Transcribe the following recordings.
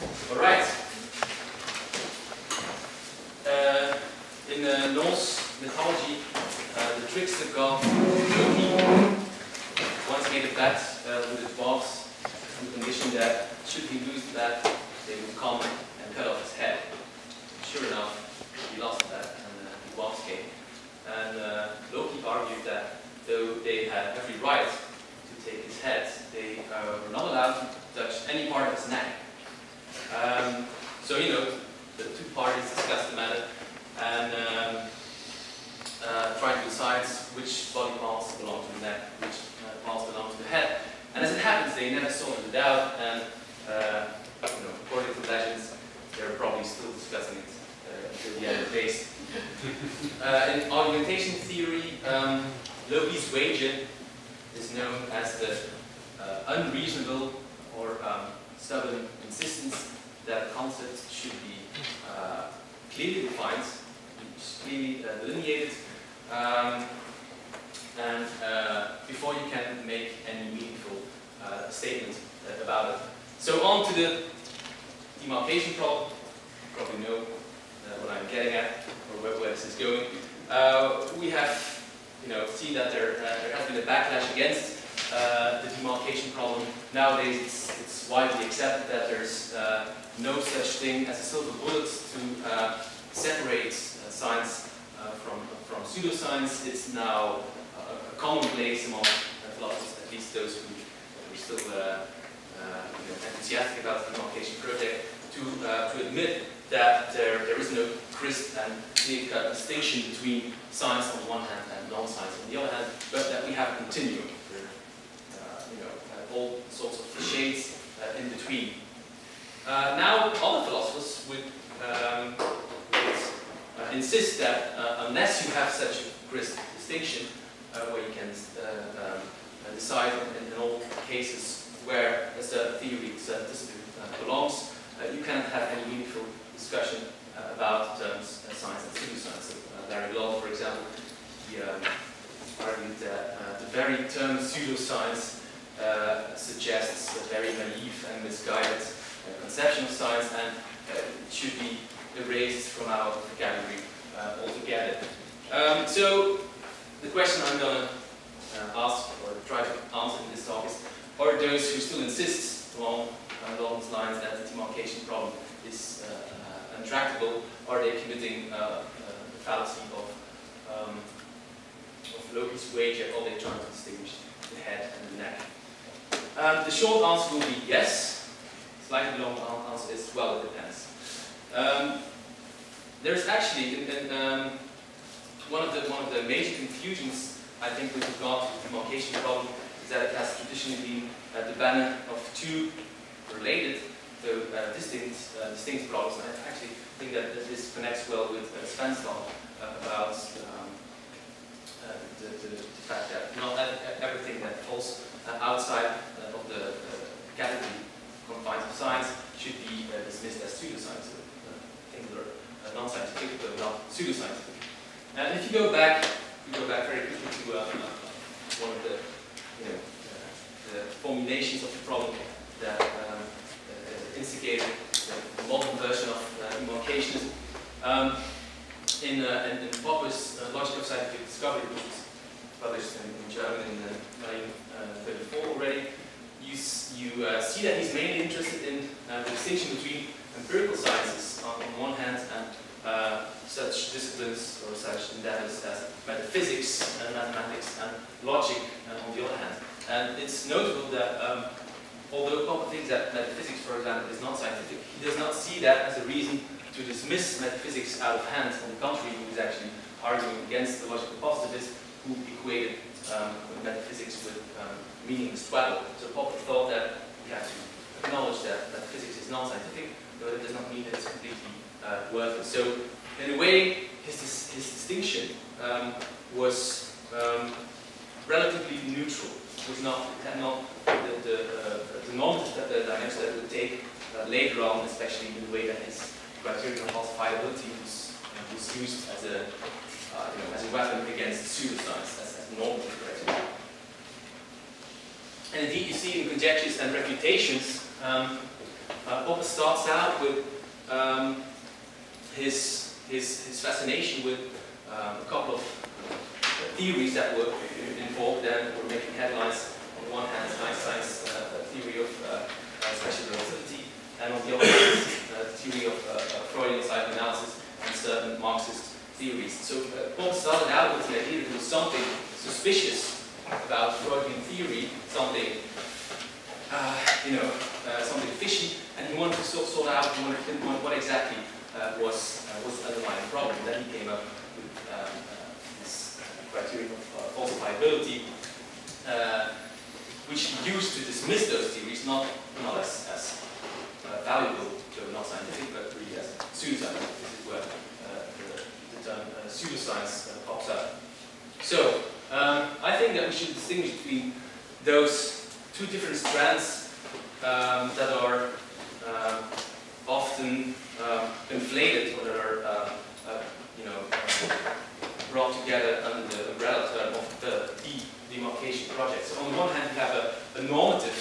All right. Uh, in uh, Norse mythology, uh, the trickster god Loki once made a bet uh, with the dwarves on the condition that should he lose the bet, they would come and cut off his head. Sure enough, he lost the bet, and uh, the dwarves came. And uh, Loki argued that though they had every right to take his head, they uh, were not allowed to touch any part of his neck. Um, so, you know, the two parties discussed the matter and um, uh, tried to decide which body parts belong to the neck, which uh, parts belong to the head. And as it happens, they never sorted it out, and uh, you know, according to legends, they're probably still discussing it uh, until the end of days. Uh, in argumentation theory, um, Loki's wager is known as the uh, unreasonable or um, stubborn insistence that concepts should be uh, clearly defined, clearly uh, delineated, um, and uh, before you can make any meaningful uh, statement about it. So on to the demarcation problem. You probably know uh, what I'm getting at, or where, where this is going. Uh, we have, you know, seen that there, uh, there has been a backlash against uh, the demarcation problem. Nowadays, it's, it's widely accepted that there's uh, no such thing as a silver bullet to uh, separate uh, science uh, from, from pseudoscience. It's now a, commonplace among philosophers, at least those who are still enthusiastic about the demarcation project, to, to admit that there, there is no crisp and clear-cut distinction between science on the one hand and non-science on the other hand, but that we have a continuum all sorts of shades uh, in between. Uh, now, other philosophers would, um, would uh, insist that unless you have such a crisp distinction, where you can um, decide in, in, all cases where a certain theory, a certain discipline belongs, you cannot have any meaningful discussion about terms uh, science and pseudoscience. Uh, Larry Laudan, for example, he um, argued that uh, the very term pseudoscience uh, suggests a very naive and misguided uh, conception of science and uh, should be erased from our vocabulary uh, altogether. Um, so the question I'm going to ask or try to answer in this talk is, are those who still insist along, along these lines that the demarcation problem is untractable, are they committing the fallacy of, um, of Loki's wager, or they trying to distinguish the head and the neck? Um, the short answer will be yes. Slightly long answer is well, it depends. Um, there's actually in, in, um, one of the one of the major confusions I think with regard to the demarcation problem is that it has traditionally been uh, the banner of two related though uh, distinct uh, distinct problems. And I actually think that, this connects well with uh, Sven's talk uh, about um, uh, the, the, the, fact that not everything that falls uh, outside the category confines of science should be uh, dismissed as pseudoscience. Uh, are uh, non-scientific but not pseudoscientific. And if you go back, you go back very quickly to uh, one of the, you know, the formulations of the problem that um, instigated the modern version of demarcationism. Um, in, uh, in, Popper's uh, Logic of Scientific Discovery, which was published in, in German in uh, 1934 already, you, you uh, see that he's mainly interested in uh, the distinction between empirical sciences on, on one hand and uh, such disciplines or such endeavors as metaphysics and mathematics and logic uh, on the other hand. And it's notable that um, although Popper thinks that metaphysics, for example, is not scientific, he does not see that as a reason to dismiss metaphysics out of hand. On the contrary, he was actually arguing against the logical positivists who equated um, metaphysics with um, meaningless twaddle. So Popper thought that we have to acknowledge that, that physics is non-scientific, but it does not mean that it's completely uh, worthless. So in a way, his, his distinction um, was um, relatively neutral. It was not, not the, the, uh, the that the dynamics that would take uh, later on, especially in the way that his criterion of falsifiability was, uh, was used as a, uh, you know, as a weapon against pseudoscience, as, as normative criteria. And indeed, you see in conjectures and refutations, um, Uh, Popper starts out with um, his, his, his fascination with um, a couple of theories that were involved then were making headlines. On the one hand, Einstein's uh, theory of uh, uh, special relativity, and on the other hand, uh, the theory of uh, Freudian psychoanalysis and certain Marxist theories. So uh, Paul started out with the idea that there was something suspicious about Freudian theory, something, uh, you know, uh, something fishy, and he wanted to sort, sort out, pinpoint what exactly uh, was, uh, was the underlying problem. Then he came up with um, uh, this criterion of falsifiability, which he used to dismiss those theories, not, not as, as valuable, not scientific, but really as pseudoscientific. This is where the, the, term pseudoscience pops up. So, um, I think that we should distinguish between those two different strands um, that are um, often um, inflated or that are, uh, uh, you know, brought together under the umbrella term of the demarcation project. So on the one hand, you have a, a normative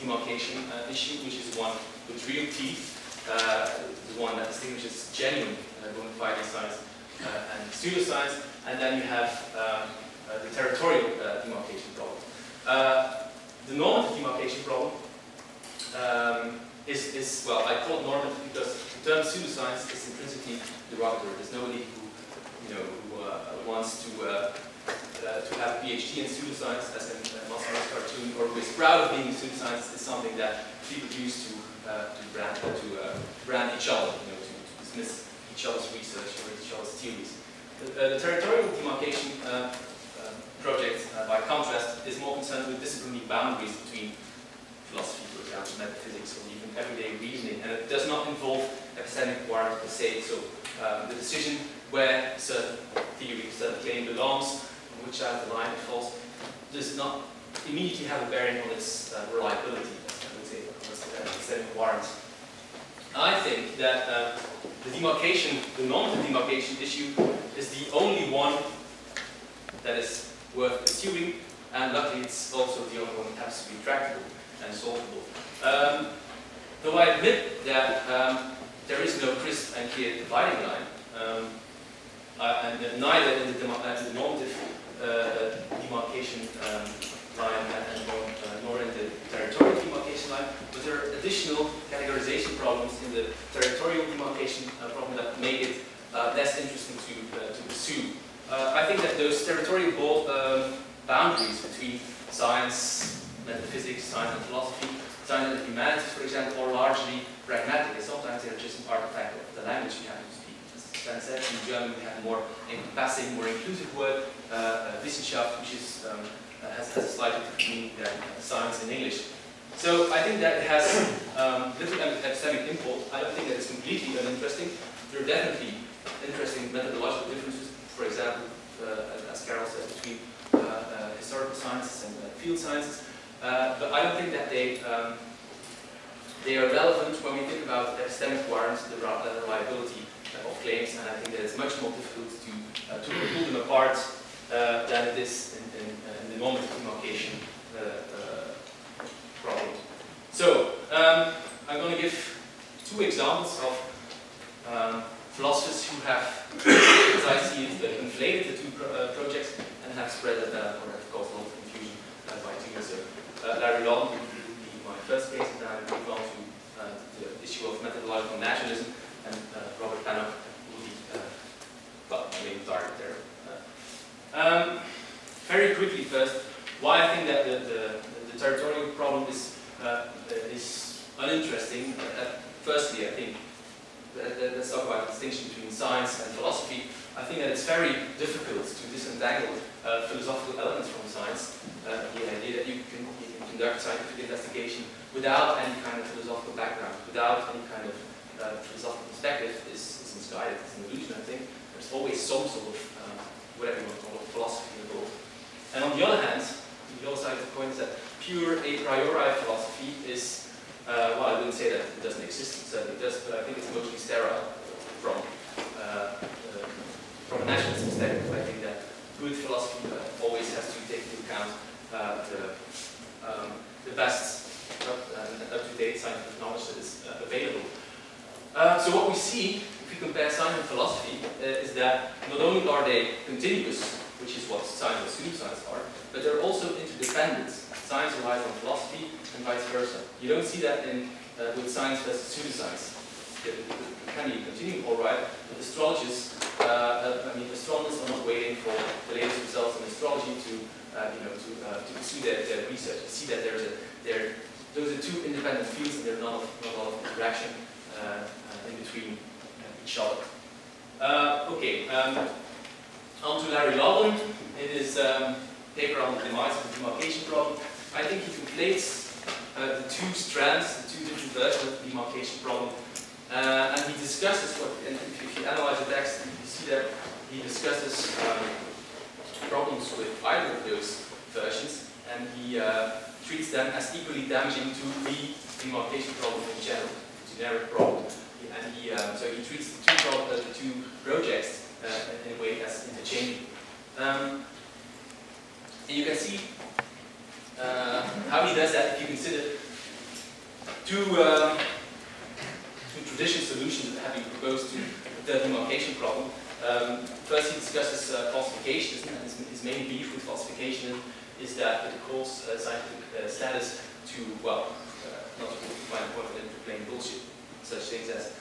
demarcation uh, issue, which is one with real teeth, uh, the one that distinguishes genuine uh, bona fide science uh, and pseudoscience, and then you have um, uh, the territorial uh, demarcation problem. Uh, the normative demarcation problem um, is, is, well, I call it normative because the term pseudoscience is intrinsically derogatory. There's nobody who, you know, who wants to uh, to have a PhD in pseudoscience, as in uh, Massimo's cartoon, or who is proud of being a pseudoscience, is something that people use to, uh, to, brand, to brand each other, you know, to, to, dismiss each other's research or each other's theories. The, the territorial demarcation project, uh, by contrast, is more concerned with disciplinary boundaries between philosophy, for example, metaphysics, or even everyday reasoning, and it does not involve epistemic warrant per se. So um, the decision where certain theory, certain claim belongs, on which side of the line it falls, does not immediately have a bearing on its uh, reliability, I would say, on epistemic warrant. I think that uh, the demarcation, the normative demarcation issue, is the only one that is worth pursuing, and luckily it's also the only one that has to be tractable and solvable. Um, though I admit that um, there is no crisp and clear dividing line, um, uh, and neither in the, uh, the normative uh, demarcation um, line and, nor, uh, nor in the territorial demarcation line, but there are additional categorization problems in the territorial demarcation uh, problem that make it uh, less interesting to, to pursue. Uh, I think that those territorial um, boundaries between science, metaphysics, science and philosophy, science and humanities, for example, are largely pragmatic, and sometimes they're just an artifact of the language you have to speak. As Sven said, in German we have a more encompassing, more inclusive word, uh, uh, Wissenschaft, which is, um, uh, has, has, a slightly different meaning than science in English. So I think that it has um, little epistemic import. I don't think that it's completely uninteresting. There are definitely interesting methodological differences for example, uh, as Carol said, between uh, uh, historical sciences and field sciences. but I don't think that they um, they are relevant when we think about epistemic warrants, the reliability of claims, and I think that it's much more difficult to, uh, to pull them apart uh, than it is in, in, in the normative demarcation uh, problem. So, um, I'm going to give two examples of um, philosophers who have, as I see it, conflated the two pro uh, projects and have spread uh, or have caused a lot of confusion uh, by doing so. Uh, Larry Laudan would be my first case, and I move on to uh, the issue of methodological naturalism, and Robert Pennock will be, well, the main target there. Um, very quickly first, why I think that the, the territorial problem is, is uninteresting. firstly, I think let's talk about the distinction between science and philosophy. I think that it's very difficult to disentangle uh, philosophical elements from science. Uh, the idea that you can, you can, conduct scientific investigation without any kind of philosophical background, without any kind of uh, philosophical perspective is, is misguided. It's an illusion, I think. There's always some sort of, uh, whatever you want to call it, philosophy involved. And on the other hand, the other side of the coin is that pure a priori philosophy is uh, well, I wouldn't say that it doesn't exist, it certainly does, but I think it's mostly sterile from, uh, uh, from a naturalist perspective. I think that good philosophy uh, always has to take into account uh, the, um, the best up, up-to-date scientific knowledge that is available. So what we see, if we compare science and philosophy, uh, is that not only are they continuous, which is what science and pseudoscience are, but they're also interdependent. Science relies on philosophy and vice versa. You don't see that in uh, with science versus pseudoscience. Can you continue? all right, but astrologists, uh, I mean, astronomers are not waiting for the latest results in astrology to, uh, you know, to, uh, to pursue their, their research. You see that there's a, there, those are two independent fields and there's not, not a lot of interaction uh, uh, in between each other. okay, um, on to Larry Laudan. In his um, paper on the demise of the demarcation problem, I think he conflates uh, the two strands, the two different versions of the demarcation problem. Uh, and he discusses what, and if, you analyze the text, you see that he discusses um, problems with either of those versions, and he uh, treats them as equally damaging to the demarcation problem in general, generic problem. And he, um, so he treats the two, uh, the two projects uh, in a way as interchanging. Um, and you can see uh, how he does that if you consider two, um, two traditional solutions that have been proposed to the demarcation problem. Um, first, he discusses uh, falsification, and his, main beef with falsification is that it calls uh, scientific uh, status to, well, uh, not to find a point, but into plain bullshit. Such things as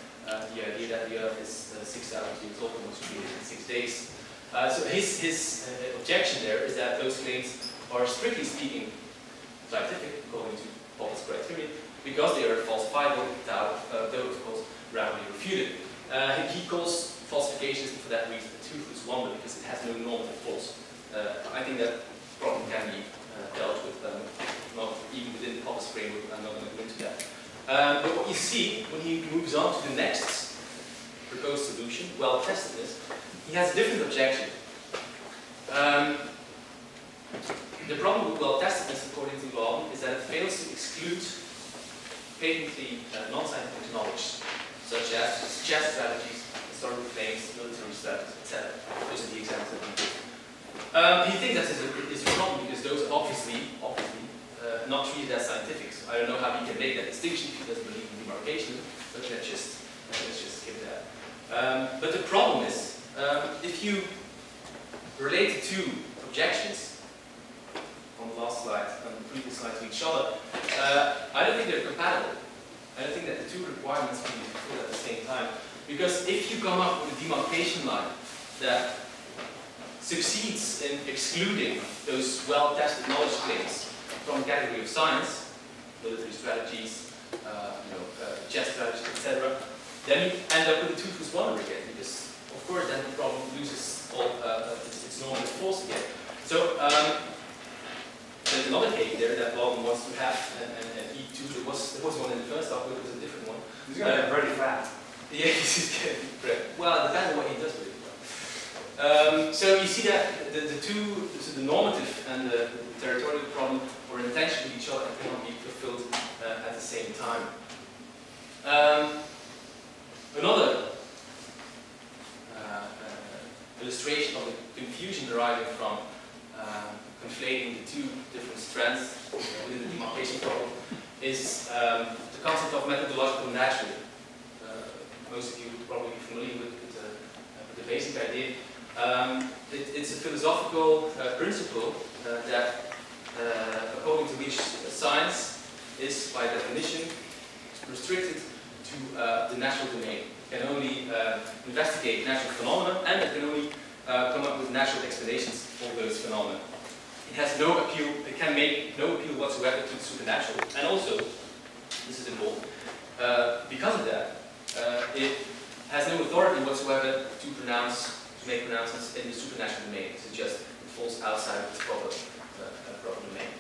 the idea that the Earth is uh, 6,000 years old and was created in six days. so his, his objection there is that those claims are strictly speaking scientific according to Popper's criteria because they are falsifiable, though, uh, of course roundly refuted. Uh, he calls falsifications for that reason a toothless wonder because it has no normative force. Uh, I think that problem can be uh, dealt with, um, not even within the Popper's framework, I'm not going to go into that. Uh, but what you see when he moves on to the next proposed solution, well-testedness, he has a different objection. Um, the problem with well-testedness, according to Laudan, is that it fails to exclude patently uh, non-scientific knowledge, such as chess strategies, historical claims, military strategies, etc. Those are the examples that he. Um, he thinks that is a, is a problem because those are obviously, obviously uh, not treated as scientific. I don't know how he can make that distinction if he doesn't believe in demarcation, but let's just, let's just skip that. Um, but the problem is, um, if you relate two objections, on last slide and the previous slide to each other, uh, I don't think they're compatible. I don't think that the two requirements can be fulfilled at the same time. Because if you come up with a demarcation line that succeeds in excluding those well-tested knowledge claims from the category of science, military strategies, uh, you know, uh, chess strategies, etc., then you end up with a toothless wonder again, because of course then the problem loses all uh, its, its normal force again. So um, there's another cake there that Laudan wants to have and, and, and, eat too. There was, there was one in the first half, but it was a different one. He's going to get very fat. Yeah, he's getting bread. Well, it depends on what he does with it. Um, so you see that the, the two, so the normative and the, territorial problem are in tension with each other and cannot be fulfilled uh, at the same time. Um, another uh, uh, illustration of the confusion arising from uh, conflating the two different strands within the demarcation problem is um, the concept of methodological natural. Uh, most of you would probably be familiar with, with, uh, with the basic idea. Um, it, it's a philosophical uh, principle uh, that, uh, according to which science is, by definition, restricted to the natural domain. It can only investigate natural phenomena and it can only come up with natural explanations for those phenomena. It has no appeal, it can make no appeal whatsoever to the supernatural. And also, this is important, uh, because of that, uh, it has no authority whatsoever to pronounce, to make pronouncements in the supernatural domain. It just it falls outside of its proper, uh, proper domain.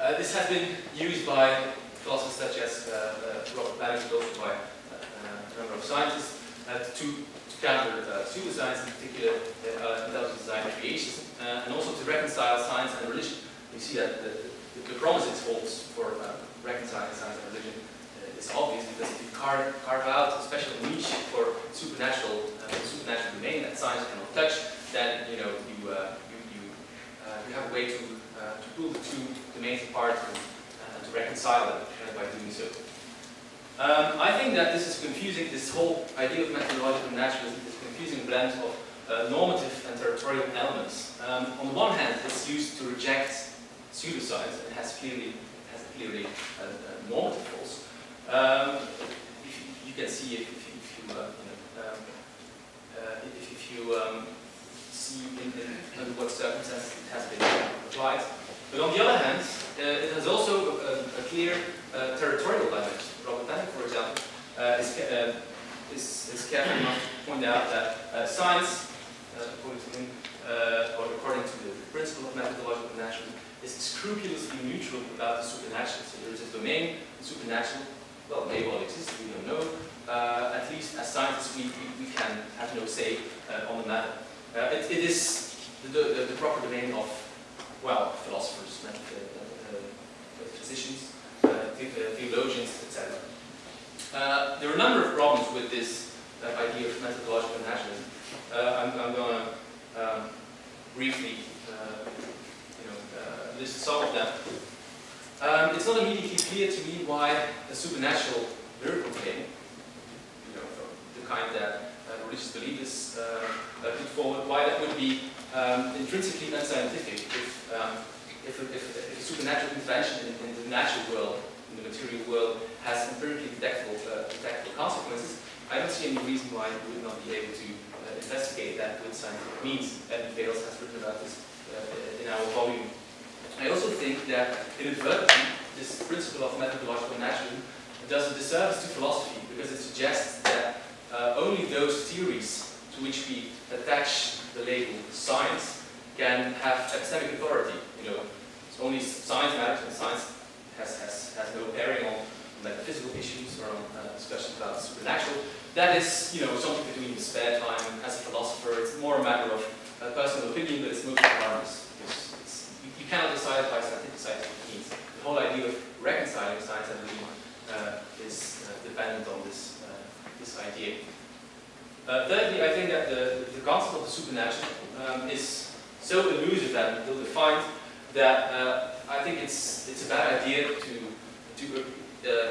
Uh, this has been used by philosophers such as uh, uh, Robert Bannister, but also by a number of scientists, to counter uh, pseudoscience, in particular uh, intelligent design and creationism, uh, and also to reconcile science and religion. We see that the, the, the promise it holds for uh, reconciling science and religion uh, is obvious because if you carve, carve out a special niche for supernatural, uh, supernatural domain that science cannot touch, then you know you you you, you have a way to to pull the two domains apart and, to reconcile them. by doing so. Um, I think that this is confusing, this whole idea of methodological naturalism is confusing blend of uh, normative and territorial elements. Um, on the one hand, it's used to reject pseudoscience and has clearly has clearly a, a normative force. Um, you, you, can see if, if, if you, uh, you know, um, uh, if, if, you um, see in, in, under what circumstances it has been applied. But on the other hand, uh, it has also a, a clear uh, territorial dimension. Robert Pennock, for example, uh, is, is, is careful enough to point out that science, according to him, or according to the principle of methodological naturalism, is about the supernatural. So there is a domain, the supernatural, well, may well exist, we don't know. Uh, at least as scientists, we, we, we, can have no say uh, on the matter. Uh, it, it is the, the, the, proper domain of, well, philosophers, physicians, theologians, etc. Uh, there are a number of problems with this uh, idea of methodological naturalism. Uh, I'm, I'm going to um, briefly you know, list some of them. Um, it's not immediately clear to me why a supernatural miracle claim, you know, the kind that uh, religious believers uh, put forward, why that would be um, intrinsically unscientific if, um, if, if, if, a supernatural intervention in, in, the natural world, in the material world, has empirically detectable, uh, detectable consequences, I don't see any reason why we would not be able to uh, investigate that with scientific means. Evan Fales has written about this uh, in our volume. I also think that inadvertently, this principle of methodological naturalism does a disservice to philosophy because it suggests that uh, only those theories to which we attach the label science can have epistemic authority. You know, it's only science matters, and science has, has, has no bearing on metaphysical issues or on uh, discussions about the supernatural. That is, you know, something do in spare time as a philosopher. It's more a matter of uh, personal opinion, but it's mostly harmless. You, cannot decide by scientific means. The whole idea of reconciling science and religion uh, is uh, dependent on this, uh, this idea. Uh, thirdly, I think that the, the concept of the supernatural um, is so elusive and ill-defined that uh, I think it's it's a bad idea to to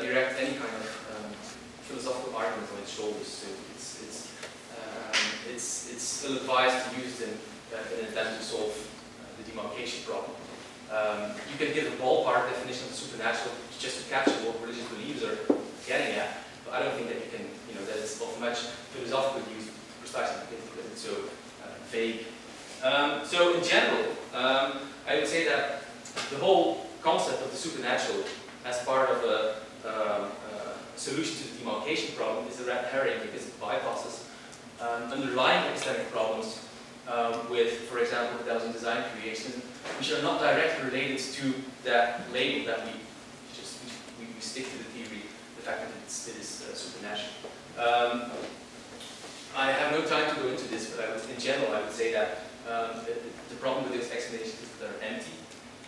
erect any kind of um, philosophical argument on its shoulders. So it's it's um, it's it's ill-advised to use them in an attempt to solve the demarcation problem. Um, you can give a ballpark definition of the supernatural just to capture what religious beliefs are getting at, but I don't think that you can, you know, that it's of much philosophical use precisely because it's so uh, vague. Um, so in general, um, I would say that the whole concept of the supernatural as part of a, um, solution to the demarcation problem is a red herring because it bypasses um, underlying epistemic problems um, with, for example, Deleuze design creation, which are not directly related to that label that we just we, we stick to the theory, the fact that it's, it is uh, supernatural. Um, I have no time to go into this, but would, in general, I would say that um, the, the, problem with those explanations is that they're empty.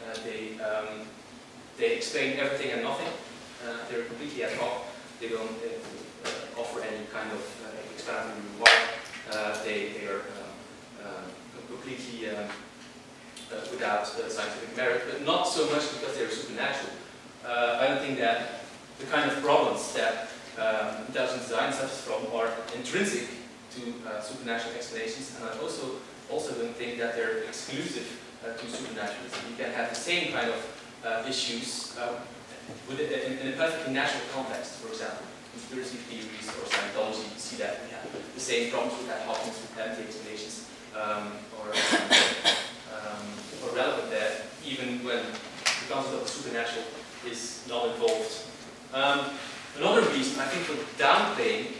Uh, they, um, they explain everything and nothing. Uh, they're completely ad hoc. They don't uh, uh, offer any kind of explanatory remark. they, they are completely um, without scientific merit, but not so much because they're supernatural. I don't think that the kind of problems that um, intelligent design suffers from are intrinsic to uh, supernatural explanations, and I also also don't think that they're exclusive uh, to supernaturalism. You can have the same kind of uh, issues um, a, in, in, a perfectly natural context, for example, conspiracy theories or Scientology, you see that we have the same problems with hoc with empty explanations um, or, um, or relevant there, even when the concept of the supernatural is not involved. Um, another reason, I think, for downplaying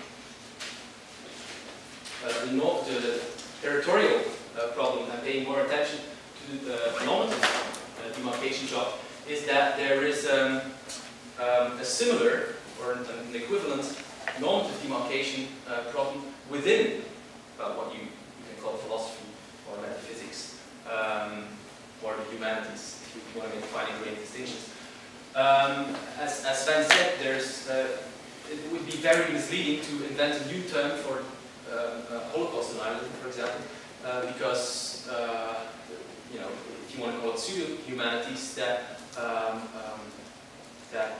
uh, the, the, territorial uh, problem and paying more attention to the normative uh, demarcation job is that there is um, um, a similar or an, an equivalent normative demarcation uh, problem within uh, what you, you, call philosophy or metaphysics um, or the humanities, if you want to make fine grained distinctions. Um, as, as Sven said, there's, uh, it would be very misleading to invent a new term for uh, Holocaust denialism, for example, uh, because uh, you know if you want to call it pseudo humanities, that um, um, that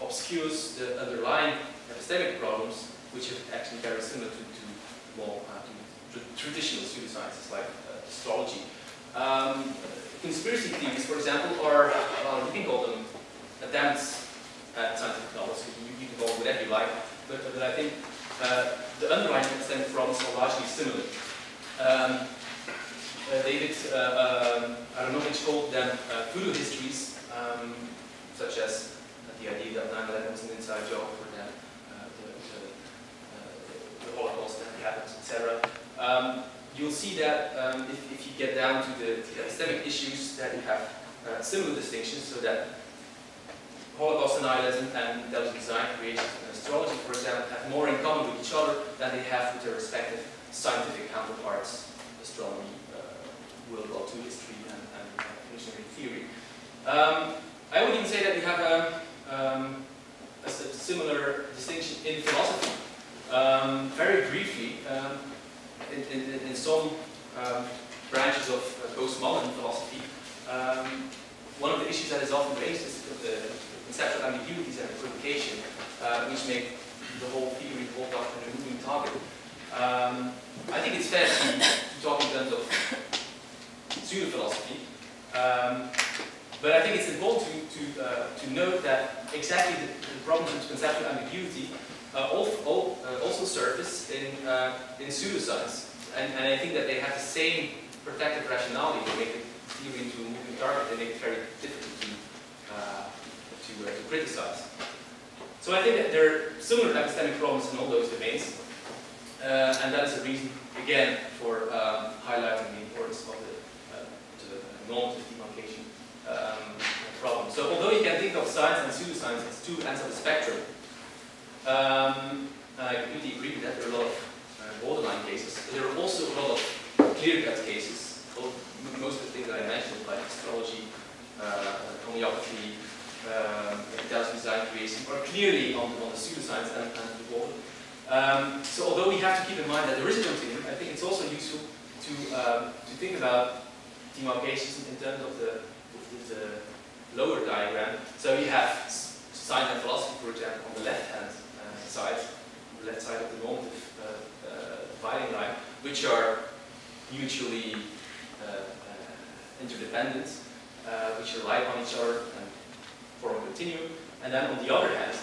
obscures the underlying epistemic problems, which are actually very similar to, to more uh, traditional pseudosciences like uh, astrology. Um, conspiracy theories, for example, are, well, you can call them attempts at scientific knowledge. You, you can call them whatever you like, but, but I think uh, the underlying epistemic problems are largely similar. Um, uh, David, uh, um, I don't know which called them uh, histories, um, such as the idea that 9-11 was an inside job for them, uh, the, the, uh, the Holocaust that happened, etc. Um, you'll see that um, if, if, you get down to the, the epistemic issues, that you have uh, similar distinctions, so that Holocaust denialism and intelligent design, creation, and astrology, for example, have more in common with each other than they have with their respective scientific counterparts, astronomy, World War II history and, and evolutionary theory. Um, I would even say that we have a, um, a, a similar distinction in philosophy. Um, very briefly, um, in, in, in, some um, branches of uh, postmodern philosophy, um, one of the issues that is often raised is the conceptual ambiguities and equivocation, uh, which make the whole theory, the whole doctrine a moving target. I think it's fair to, talk in terms of pseudo-philosophy. Um, but I think it's important to, to, uh, to note that exactly the, the problems with conceptual ambiguity uh, uh, also surface in, uh, in pseudoscience. And, and I think that they have the same protective rationality. They make the theory into a moving target. They make it very difficult to, uh, to, uh, to criticize. So I think that there are similar epistemic problems in all those domains. and that is a reason, again, for um, highlighting the importance of the normative demarcation um, problem. So although you can think of science and pseudoscience as two ends of the spectrum, um, I completely agree with that. There are a lot of uh, borderline cases. There are also a lot of clear-cut cases. Most of the things that I mentioned, like astrology, uh, homeopathy, um, design creation, are clearly on, on the pseudoscience and, and the border. Um, so although we have to keep in mind that there is a continuum, I think it's also useful to, um, to think about demarcations in terms of the, the lower diagram. So you have science and philosophy, for example, on the left-hand uh, side, the left side of the normative uh, uh, dividing line, which are mutually uh, uh, interdependent, uh, which rely on each other and form a continuum. And then on the other hand,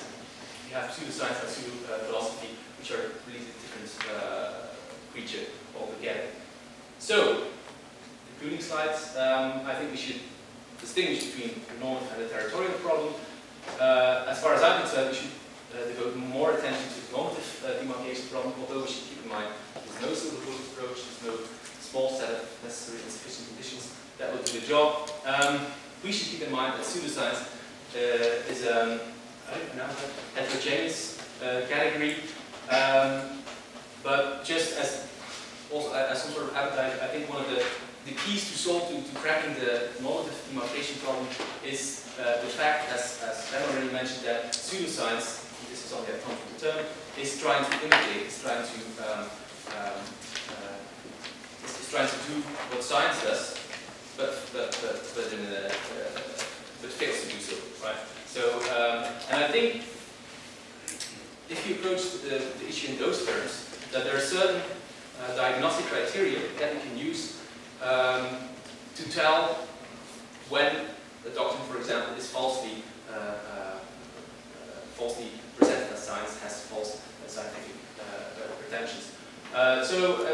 you have pseudoscience and pseudo-philosophy, which are really different creature altogether. So, concluding slides, um, I think we should distinguish between the normative and the territorial problem. Uh, as far as I'm concerned, we should uh, devote more attention to the normative uh, demarcation problem, although we should keep in mind there's no silver bullet approach, there's no small set of necessary and sufficient conditions that will do the job. Um, we should keep in mind that pseudoscience uh, is um, a heterogeneous uh, category, um, but just as also as some sort of appetite, I think one of the the keys to solve to, to cracking the normative demarcation problem is uh, the fact, as, as Ben already mentioned, that pseudoscience, this is only a comfortable term, is trying to imitate, is trying to um, um, uh, is, trying to do what science does, but but but, but in a, uh, but fails to do so, right? So um, and I think if you approach the, the, issue in those terms, that there are certain uh, diagnostic criteria that we can use um, to tell when the doctrine, for example, is falsely uh, uh, falsely presented as science has false scientific uh, uh, pretensions. Uh, so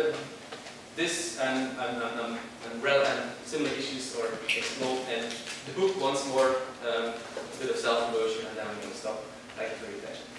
this and, and, and, um, and, and similar issues are explored, and the book once more um, a bit of self-promotion, and then I'm going to stop. Thank you for your attention.